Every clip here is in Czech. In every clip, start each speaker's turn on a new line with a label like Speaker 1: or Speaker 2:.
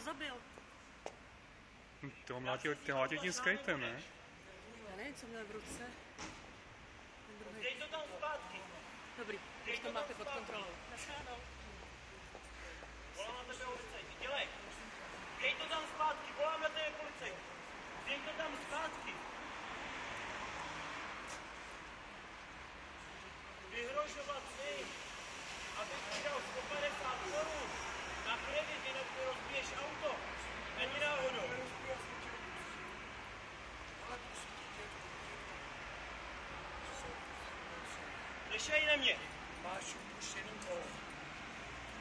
Speaker 1: zabil?
Speaker 2: Hm, Toho mlátil, ty mlátil tím skatem, ne?
Speaker 1: Já nevím, co měl v ruce.
Speaker 3: Dej to tam zpátky.
Speaker 1: Dobrý, už to máte pod kontrolou.
Speaker 3: Volám na tebe policajti. Dělej. Dej to tam zpátky. Volám na tebe policajti. Dej to tam zpátky. Vyhrožovat mi, abych ti dal 150 korun na kredit, jinak mi rozbiješ auto. Nešej na mě.
Speaker 4: Máš upuštěný kolo.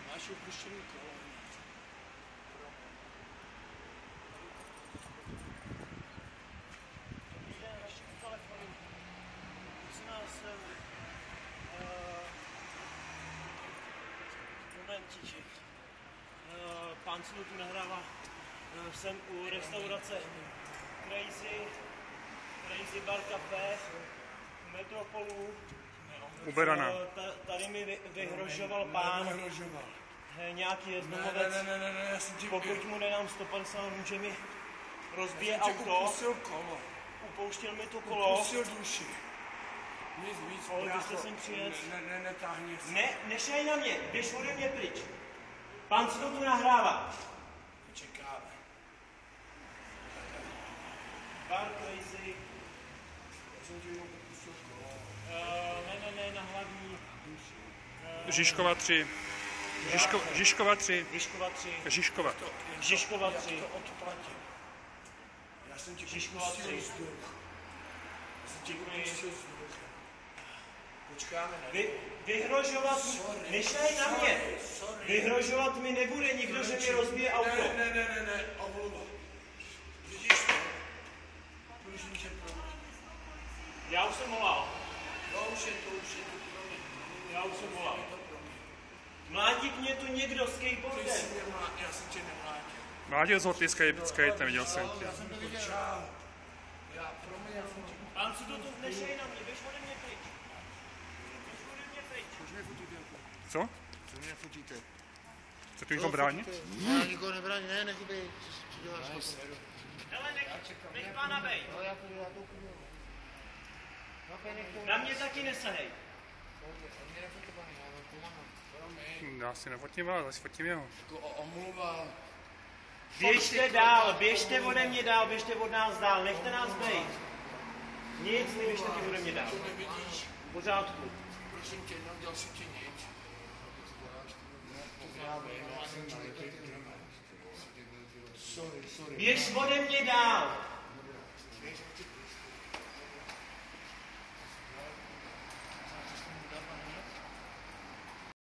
Speaker 4: Máš upuštěný kolo.
Speaker 3: Dobrý den, naši telefonu. Prosím vás, eh, momentiček. Eh, Pán tu nahrává. Eh, Jsem u restaurace Crazy, Crazy Bar Café, v Metropolu.
Speaker 2: U Berana.
Speaker 3: Ta- Tady mi vy- vyhrožoval pán, nějaký
Speaker 4: Ne, ne, ne, ne, ne, ne, já jsem ti
Speaker 3: Pokud mu nedám 150, může mi rozbije
Speaker 4: já jsem
Speaker 3: auto.
Speaker 4: upustil kolo.
Speaker 3: Upouštěl mi to kolo.
Speaker 4: Upustil duši. Nic víc,
Speaker 3: Ale
Speaker 4: brácho.
Speaker 3: jste sem přijet.
Speaker 4: Ne, ne, netáhni se.
Speaker 3: Ne, nešej na mě, běž ode mě pryč. Pán si to tu nahrává.
Speaker 4: Čekáme.
Speaker 3: Bar crazy.
Speaker 4: Já jsem ti jenom upustil kolo.
Speaker 3: Uh, ne, ne, ne.
Speaker 2: Žižkova 3. Žižko, Žižkova 3.
Speaker 3: Vyškova 3.
Speaker 2: Žižkova.
Speaker 3: Žižkova
Speaker 4: já
Speaker 3: 3.
Speaker 4: to odplatím. Já jsem ti
Speaker 3: Žižkova
Speaker 4: upustil
Speaker 3: tři.
Speaker 4: vzduch. Já jsem ti. Počkáme na
Speaker 3: Vy, vyhrožovat,
Speaker 4: Sorry.
Speaker 3: nešej na mě.
Speaker 4: Sorry, sorry.
Speaker 3: Vyhrožovat mi nebude nikdo, že mi rozbije auto.
Speaker 4: Ne, ne, ne, ne, ne, omluva. Vidíš to? Prosím tě, promiň.
Speaker 3: Já už jsem volal.
Speaker 4: No už je to, už je to, promiň.
Speaker 3: Já už jsem volal. Mlátí mě tu někdo
Speaker 4: Ty
Speaker 3: skateboardem.
Speaker 4: jsi mě já jsem tě nemlátil.
Speaker 2: Mlátil z ty skate, skatem, viděl jsem tě.
Speaker 4: Já jsem to viděl. Čau. Já, promiň, já jsem tě...
Speaker 3: Pán si to tu nešej na mě, běž ode mě pryč. Běž ode mě pryč.
Speaker 4: Proč mě fotíte?
Speaker 2: Co?
Speaker 4: Co mě fotíte?
Speaker 2: Chce tu někoho bránit?
Speaker 5: Já nikoho nebráním, ne, nechybej, co si co děláš?
Speaker 3: Hele, nech, nech pána bej.
Speaker 5: No, já to, já to
Speaker 3: Na mě taky nesahej.
Speaker 5: mě nefotí, pane, já
Speaker 2: Já si nefotím vás, já si fotím jeho.
Speaker 4: omluva.
Speaker 3: Běžte dál, běžte ode mě dál, běžte od nás dál, nechte nás bejt. Nic, neběžte ty ode mě dál.
Speaker 4: To nevidíš?
Speaker 3: V pořádku.
Speaker 4: Prosím tě, neudělal jsem ti nic. Sorry, sorry.
Speaker 3: Běž ode mě dál.